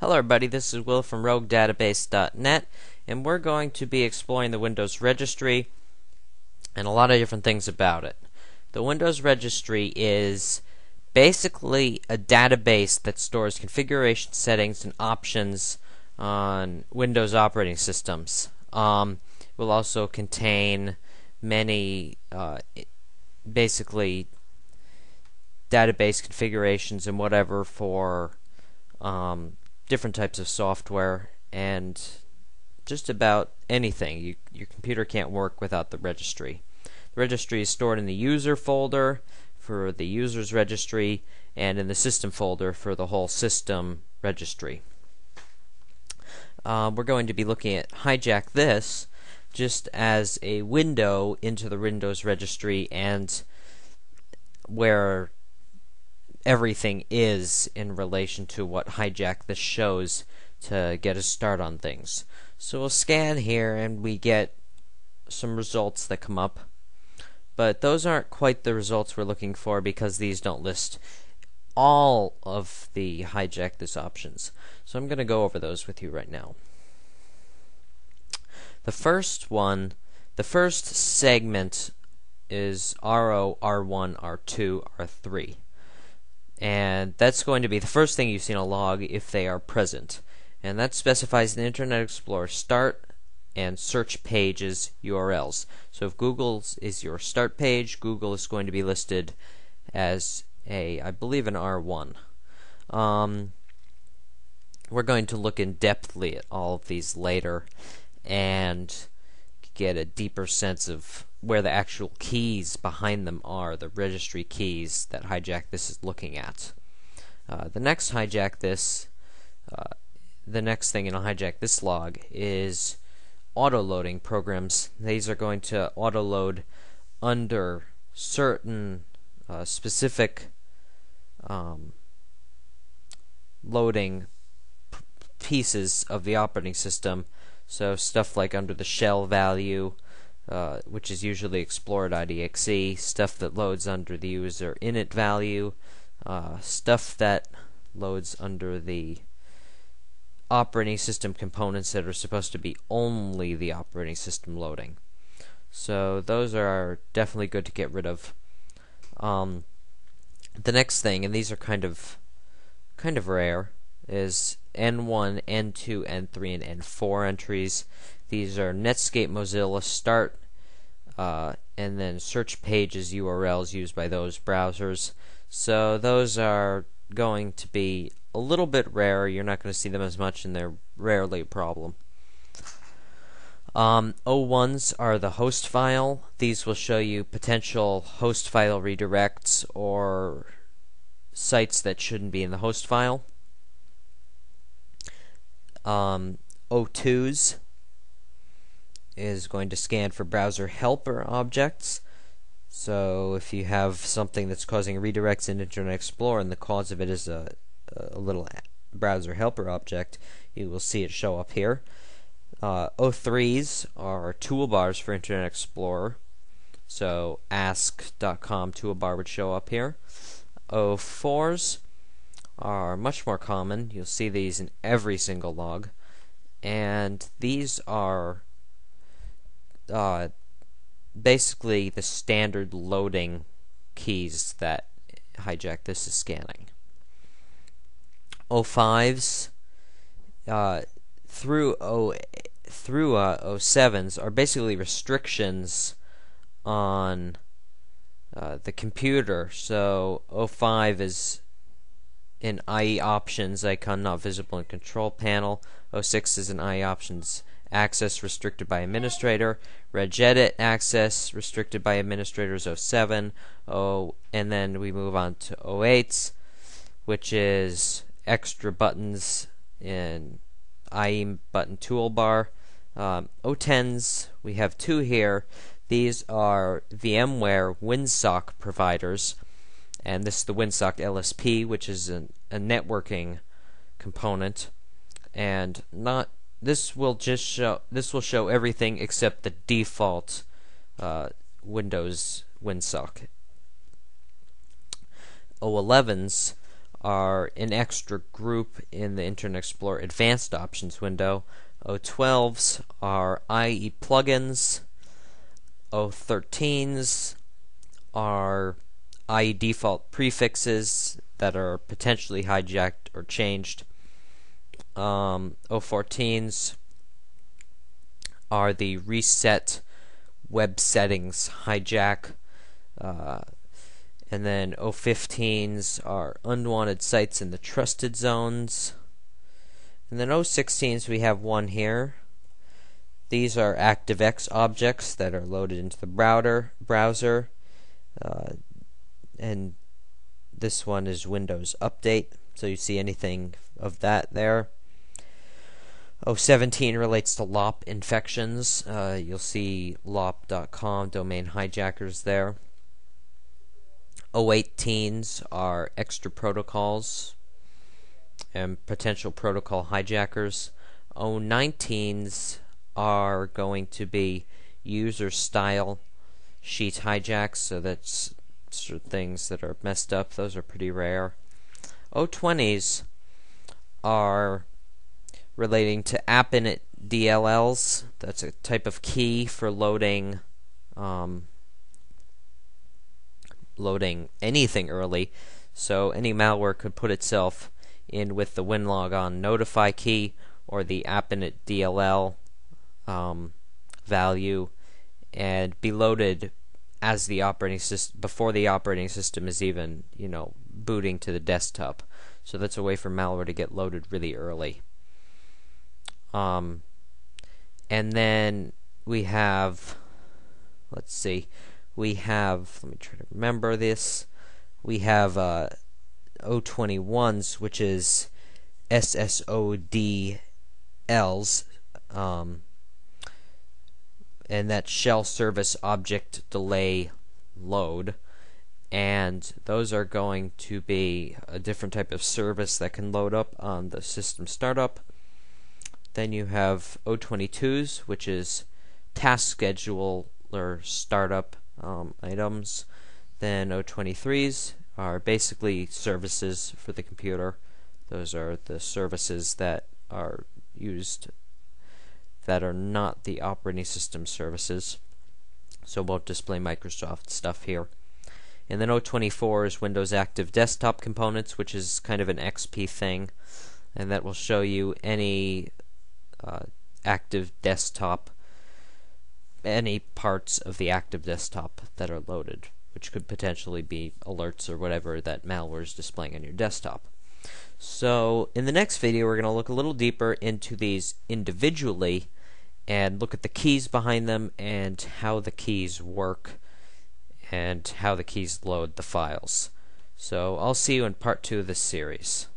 Hello everybody, this is Will from RogueDatabase.net and we're going to be exploring the Windows Registry and a lot of different things about it. The Windows Registry is basically a database that stores configuration settings and options on Windows operating systems. Um, will also contain many uh, basically database configurations and whatever for um, different types of software and just about anything. You, your computer can't work without the registry. The registry is stored in the user folder for the user's registry and in the system folder for the whole system registry. Uh, we're going to be looking at HijackThis just as a window into the Windows registry and where everything is in relation to what HijackThis shows to get a start on things. So we'll scan here and we get some results that come up. But those aren't quite the results we're looking for because these don't list all of the HijackThis options. So I'm going to go over those with you right now. The first one, the first segment is RO, R1, R2, R3 and that's going to be the first thing you see in a log if they are present. And that specifies the Internet Explorer start and search pages URLs. So if Google is your start page, Google is going to be listed as a, I believe, an R1. Um, we're going to look in depthly at all of these later and get a deeper sense of where the actual keys behind them are, the registry keys that HijackThis is looking at. Uh, the next HijackThis, uh, the next thing in a HijackThis log is auto loading programs. These are going to auto load under certain uh, specific um, loading pieces of the operating system. So stuff like under the shell value, uh, which is usually explorer.exe, stuff that loads under the user init value, uh, stuff that loads under the operating system components that are supposed to be only the operating system loading. So those are definitely good to get rid of. Um, the next thing, and these are kind of kind of rare, is N1, N2, N3, and N4 entries. These are Netscape, Mozilla, Start, uh, and then search pages URLs used by those browsers. So those are going to be a little bit rare. You're not going to see them as much, and they're rarely a problem. Um, O1s are the host file. These will show you potential host file redirects or sites that shouldn't be in the host file. Um, O2s is going to scan for browser helper objects. So if you have something that's causing redirects in Internet Explorer and the cause of it is a, a little browser helper object, you will see it show up here. Uh, O3s are toolbars for Internet Explorer. So ask.com toolbar would show up here. O4s are much more common. You'll see these in every single log. And these are uh, basically the standard loading keys that HijackThis is scanning. O5s uh, through O through uh, O7s are basically restrictions on uh, the computer. So O5 is an IE options icon not visible in control panel. O6 is an IE options access restricted by administrator, regedit access restricted by administrators 07, oh, and then we move on to 08s, which is extra buttons in IE button toolbar. Um, 010s, we have two here. These are VMware WinSock providers, and this is the WinSock LSP, which is an, a networking component, and not this will just show this will show everything except the default uh, Windows WinSock. O11s are an extra group in the Internet Explorer Advanced Options window. O12s are IE plugins. O13s are IE default prefixes that are potentially hijacked or changed. Um, O14s are the reset web settings hijack. Uh, and then O15s are unwanted sites in the trusted zones. And then O16s, we have one here. These are ActiveX objects that are loaded into the browser. browser. Uh, and this one is Windows Update, so you see anything of that there. 017 relates to LOP infections. Uh, you'll see lop.com domain hijackers there. 018s are extra protocols and potential protocol hijackers. 019s are going to be user style sheet hijacks, so that's of things that are messed up. Those are pretty rare. O20s are relating to AppInit DLLs. That's a type of key for loading um, loading anything early. So any malware could put itself in with the Winlogon notify key or the AppInit DLL um, value and be loaded as the operating system before the operating system is even you know booting to the desktop. So that's a way for malware to get loaded really early. Um, and then we have, let's see, we have, let me try to remember this, we have uh, O21s, which is SSODLs, um, and that shell service object delay load. And those are going to be a different type of service that can load up on the system startup. Then you have O22s, which is task scheduler startup um, items. Then O23s are basically services for the computer. Those are the services that are used that are not the operating system services. So won't display Microsoft stuff here. And then O24 is Windows Active Desktop Components, which is kind of an XP thing. And that will show you any uh, active desktop, any parts of the active desktop that are loaded, which could potentially be alerts or whatever that malware is displaying on your desktop. So, in the next video, we're going to look a little deeper into these individually and look at the keys behind them and how the keys work and how the keys load the files. So, I'll see you in part two of this series.